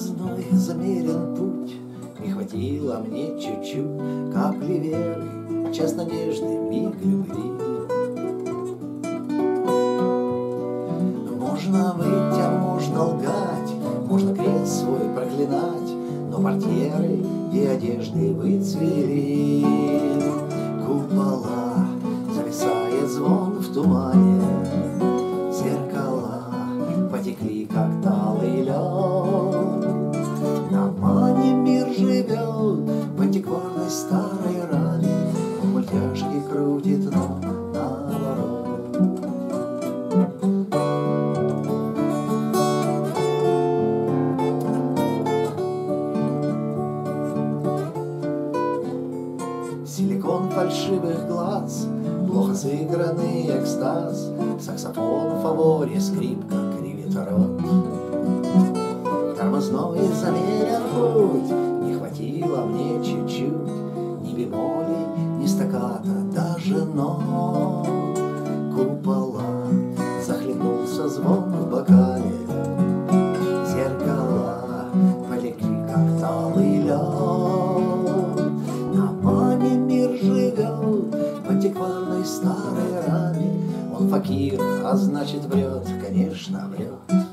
праздной замерен путь. Не хватило мне чуть-чуть капли веры, Час надежды, миг любви. Можно выйти, а можно лгать, Можно крест свой проклинать, Но портьеры и одежды выцвели. Купола зависает звон в тумане, Мультяшки крутит, но наоборот Силикон фальшивых глаз, Плохо сыгранный экстаз, Саксофон, фаворе, скрипка, кривит рот. Тормозной замерен путь, даже нот. Купола, захлебнулся звон в бокале, Зеркала полегли, как талый лед. Мане мир живет в антикварной старой раме. Он факир, а значит врет, конечно, врет.